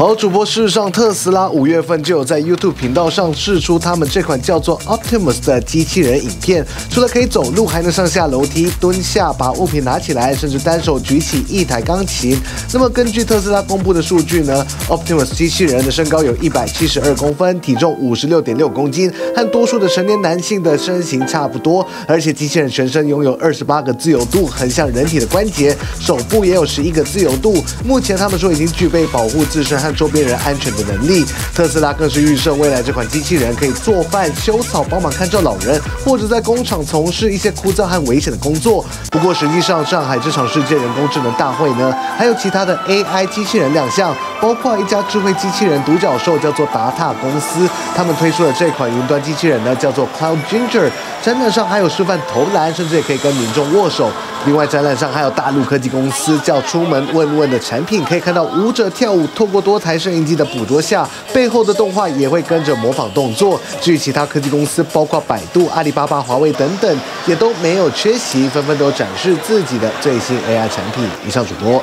好，主播，事实上，特斯拉五月份就有在 YouTube 频道上试出他们这款叫做 Optimus 的机器人影片。除了可以走路，还能上下楼梯、蹲下把物品拿起来，甚至单手举起一台钢琴。那么，根据特斯拉公布的数据呢，Optimus 机器人的身高有一百七十二公分，体重五十六点六公斤，和多数的成年男性的身形差不多。而且，机器人全身拥有二十八个自由度横向人体的关节，手部也有十一个自由度。目前，他们说已经具备保护自身和周边人安全的能力，特斯拉更是预设未来这款机器人可以做饭、修草、帮忙看照老人，或者在工厂从事一些枯燥和危险的工作。不过，实际上上海这场世界人工智能大会呢，还有其他的 AI 机器人亮相，包括一家智慧机器人独角兽叫做达塔公司，他们推出的这款云端机器人呢叫做 Cloud Ginger。展览上还有示范投篮，甚至也可以跟民众握手。另外，展览上还有大陆科技公司叫“出门问问”的产品，可以看到舞者跳舞，透过多台摄影机的捕捉下，背后的动画也会跟着模仿动作。至于其他科技公司，包括百度、阿里巴巴、华为等等，也都没有缺席，纷纷都展示自己的最新 AI 产品。以上主播，